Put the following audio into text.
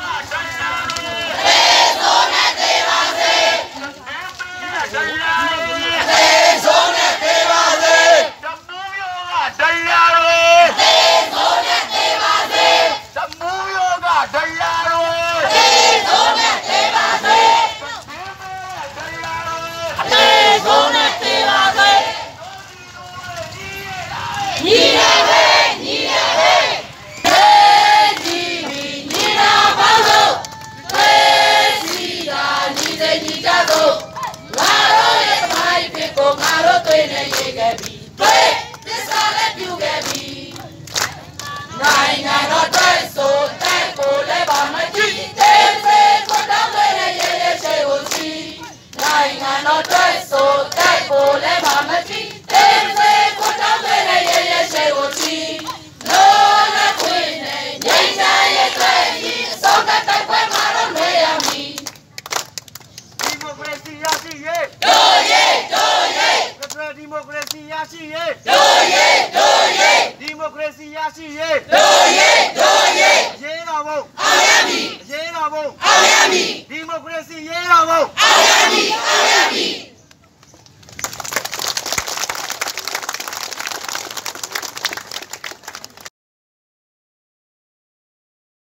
Sasha! kẹbi. tóyè sísá lẹ́bi kẹbi. nàìjà lọ tó èso tẹ́ kò lẹ́bà méjì. tẹ́fẹ́ kódà mẹ́rẹ̀ yẹyẹ ṣe òsì. tó èso tẹ́ kò lẹ́bà. ရေစီရရှိရေးတို့ရေးတို့ရေးဒီမိုကရေစီရရှိရေးတို့ရေးတို့ရေးရေးတော်ဘုံအောင်ရမည်ရေးတော်ဘုံအောင်ရမည်ဒီမိုကရေစီရေးတော်ဘုံ